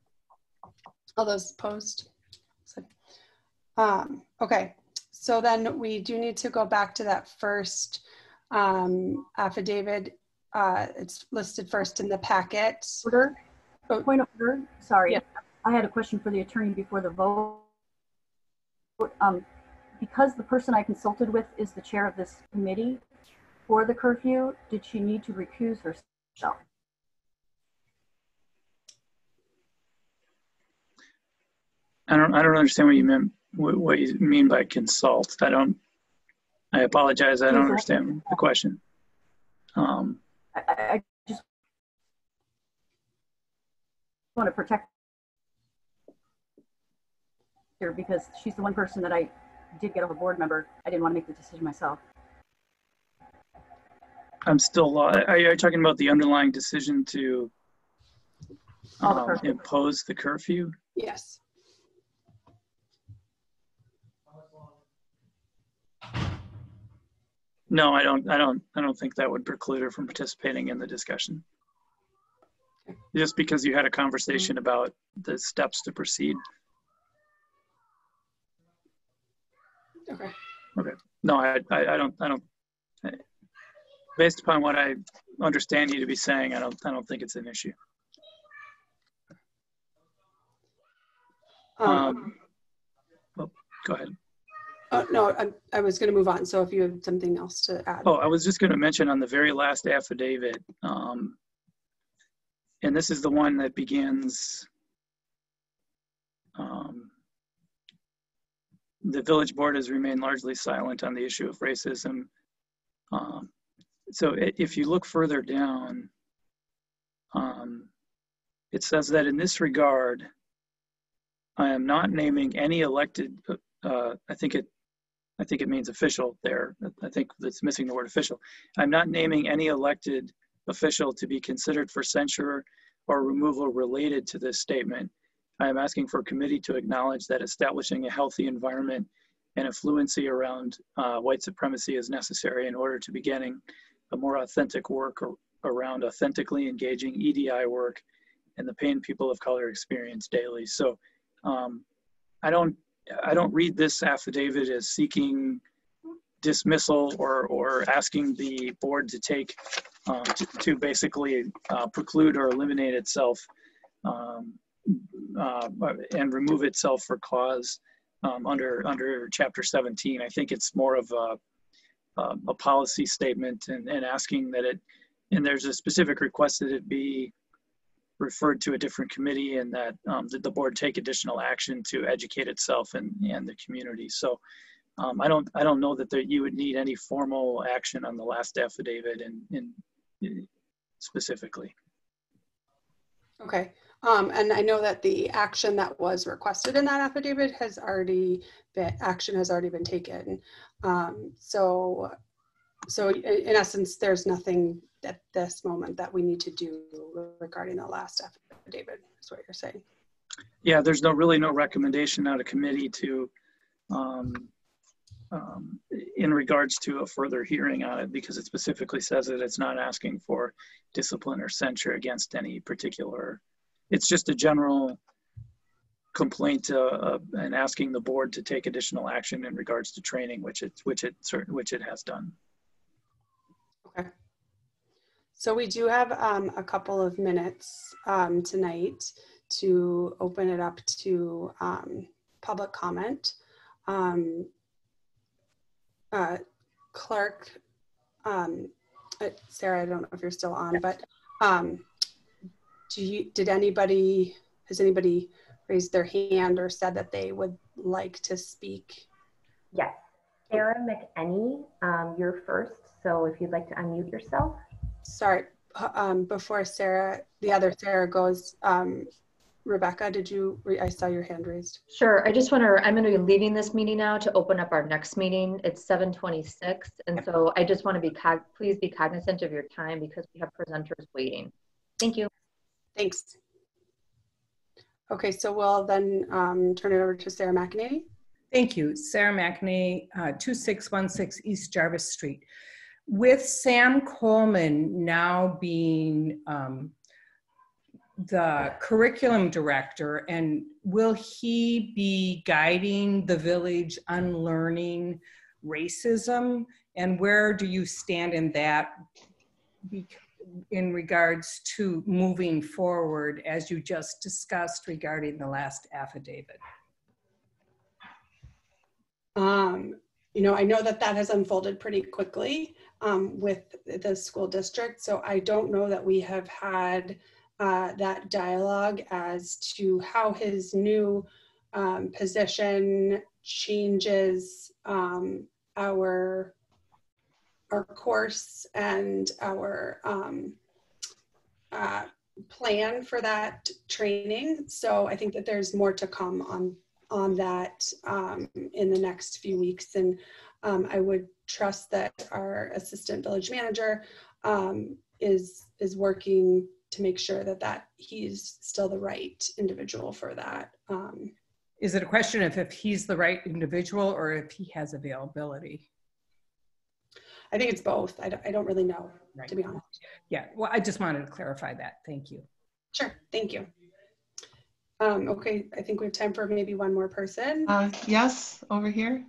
All those opposed? So- Um, okay, so then we do need to go back to that first um, affidavit. Uh, it's listed first in the packet. Order. Point of order, sorry. Yeah. I had a question for the attorney before the vote. Um, Because the person I consulted with is the chair of this committee for the curfew, did she need to recuse herself? I don't, I don't understand what you meant, what, what you mean by consult. I don't, I apologize. I don't understand the question. Um, I, I I just want to protect her because she's the one person that I did get off a board member. I didn't want to make the decision myself. I'm still, lo- are you talking about the underlying decision to Oh, the um, impose the curfew? Yes. No, I don't, I don't, I don't think that would preclude her from participating in the discussion. Just because you had a conversation about the steps to proceed. Okay. Okay. No, I, I, I don't, I don't, based upon what I understand you to be saying, I don't, I don't think it's an issue. Um, well, go ahead. oh, no, I, I was going to move on. So if you have something else to add. Oh, I was just going to mention on the very last affidavit, um, and this is the one that begins, um, the village board has remained largely silent on the issue of racism. Um, so i- if you look further down, um, it says that in this regard, I am not naming any elected, uh, I think it, I think it means official there. I think it's missing the word official. I'm not naming any elected official to be considered for censure or removal related to this statement. I am asking for a committee to acknowledge that establishing a healthy environment and a fluency around uh, white supremacy is necessary in order to beginning a more authentic work ar- around authentically engaging EDI work and the pain people of color experience daily. So um, I don't I don't read this affidavit as seeking dismissal or, or asking the board to take, um, to, to basically uh, preclude or eliminate itself um, uh, and remove itself for cause um, under, under chapter 17. I think it's more of a, a, a policy statement and, and asking that it, and there's a specific request that it be referred to a different committee and that, um, that the board take additional action to educate itself and, and the community. So um, I don't I don't know that there, you would need any formal action on the last affidavit and, and specifically. Okay. Um, and I know that the action that was requested in that affidavit has already been, action has already been taken. Um, so, so in, in essence, there's nothing at this moment that we need to do regarding the last affidavit, is what you're saying. Yeah, there's no really no recommendation out of committee to, um, um, in regards to a further hearing on it because it specifically says that it's not asking for discipline or censure against any particular. It's just a general complaint uh, uh, and asking the board to take additional action in regards to training, which it which it certain which it has done. Okay. So we do have um, a couple of minutes um, tonight to open it up to um, public comment. Uh, Clark, um, uh, Sarah, I don't know if you're still on, but um, do you, did anybody, has anybody raised their hand or said that they would like to speak? Yes. Sarah McEnny, um, you're first. So if you'd like to unmute yourself. Sorry, uh, um, before Sarah, the other Sarah goes, um, Rebecca, did you, re- I saw your hand raised. Sure. I just want to, I'm going to be leaving this meeting now to open up our next meeting. It's 726. And so I just want to be, cog- please be cognizant of your time because we have presenters waiting. Thank you. Thanks. Okay, so we'll then um, turn it over to Sarah McEnany. Thank you. Sarah McNay, uh, 2616 East Jarvis Street. With Sam Coleman now being um, the curriculum director, and will he be guiding the village unlearning racism? And where do you stand in that in regards to moving forward as you just discussed regarding the last affidavit? Um, you know, I know that that has unfolded pretty quickly um, with the school district. So I don't know that we have had uh, that dialogue as to how his new um, position changes um, our our course and our um, uh, plan for that training. So I think that there's more to come on on that um, in the next few weeks. And um, I would trust that our assistant village manager um, is is working to make sure that that he's still the right individual for that. Um, Is it a question of if he's the right individual or if he has availability? I think it's both. I don't, don't really know, Right. to be honest. Yeah, well, I just wanted to clarify that. Thank you. Sure, thank you. Um, okay, I think we have time for maybe one more person. Uh, yes, over here.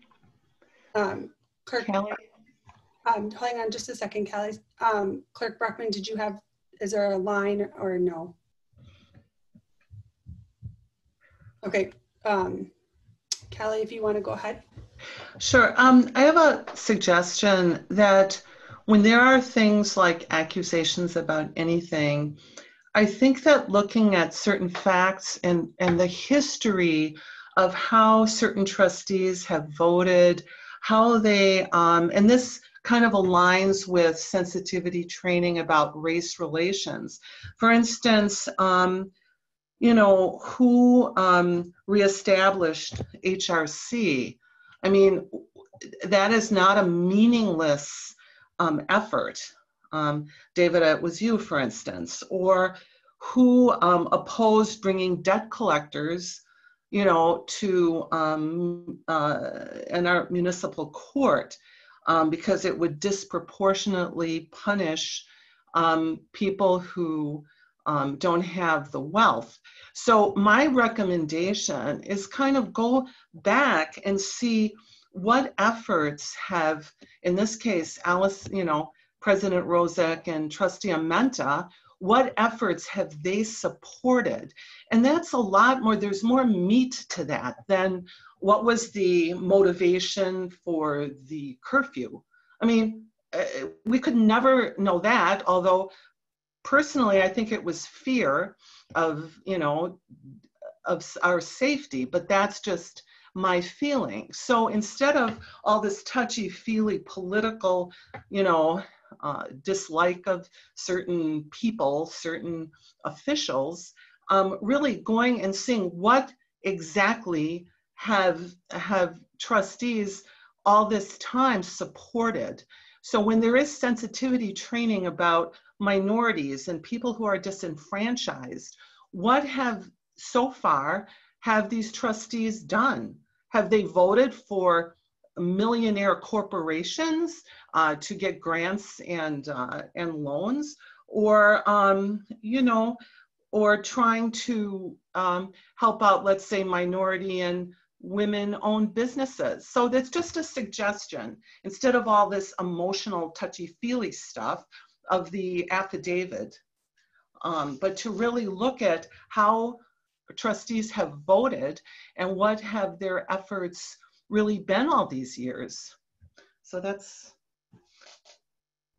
Um, Clerk, Kelly. um, hang on just a second, Kelly. Um, Clerk Brockman, did you have, is there a line or no? Okay, um, Kelly, if you want to go ahead. Sure. Um, I have a suggestion that when there are things like accusations about anything, I think that looking at certain facts and, and the history of how certain trustees have voted, how they, um, and this kind of aligns with sensitivity training about race relations. For instance, um, you know, who um, reestablished HRC? I mean, that is not a meaningless um, effort. Um, David, it was you, for instance, or who um, opposed bringing debt collectors, you know, to um, uh, in our municipal court um, because it would disproportionately punish um, people who um, don't have the wealth. So my recommendation is kind of go back and see what efforts have, in this case, Alice, you know, President Rozek and Trustee Amenta, what efforts have they supported? And that's a lot more, there's more meat to that than what was the motivation for the curfew. I mean, uh, we could never know that, although personally, I think it was fear of, you know, of our safety, but that's just my feeling. So instead of all this touchy feely political, you know, uh, dislike of certain people, certain officials, um, really going and seeing what exactly have have trustees all this time supported. So when there is sensitivity training about minorities and people who are disenfranchised, what have so far have these trustees done? Have they voted for millionaire corporations uh, to get grants and uh, and loans, or um, you know, or trying to um, help out, let's say, minority and women-owned businesses. So that's just a suggestion. Instead of all this emotional, touchy-feely stuff, of the affidavit, um, but to really look at how trustees have voted and what have their efforts really been all these years. So that's.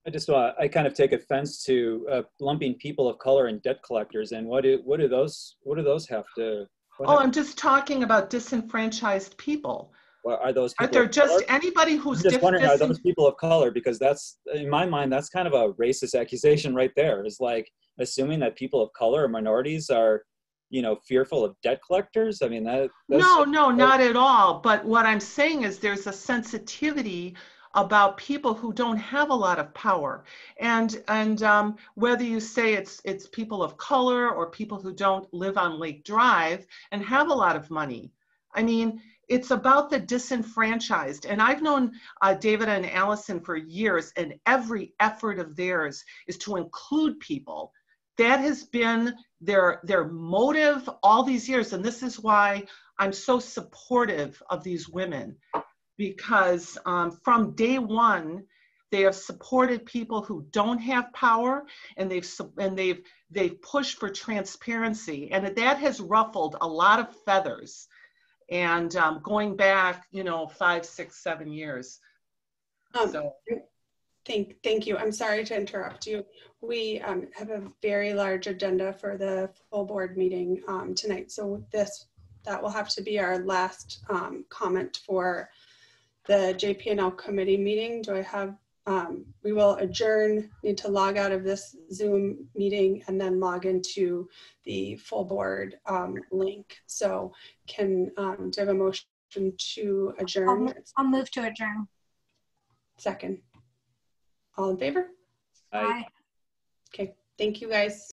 I just uh, I kind of take offense to uh, lumping people of color and debt collectors, and what do what do those what do those have to? Oh, I'm just talking about disenfranchised people. Well, are those? Are there just anybody who's I'm just wondering are those people of color? Because that's in my mind that's kind of a racist accusation right there. Is like assuming that people of color or minorities are, you know, fearful of debt collectors. I mean that. No, no, not at all. But what I'm saying is there's a sensitivity about people who don't have a lot of power and and um, whether you say it's it's people of color or people who don't live on lake drive and have a lot of money i mean it's about the disenfranchised. And I've known uh, David and Allison for years, and every effort of theirs is to include people. That has been their, their motive all these years. And this is why I'm so supportive of these women, because um, from day one, they have supported people who don't have power, and they've and they've they've pushed for transparency, and that has ruffled a lot of feathers and um, going back, you know, five, six, seven years. Um, so. Thank, thank you. I'm sorry to interrupt you. We um, have a very large agenda for the full board meeting um, tonight. So this, that will have to be our last um, comment for the JP&L committee meeting. Do I have um, we will adjourn, need to log out of this Zoom meeting and then log into the full board um, link. So can, um, do I have a motion to adjourn? I'll, I'll move to adjourn. Second. All in favor? Aye. Okay, thank you guys.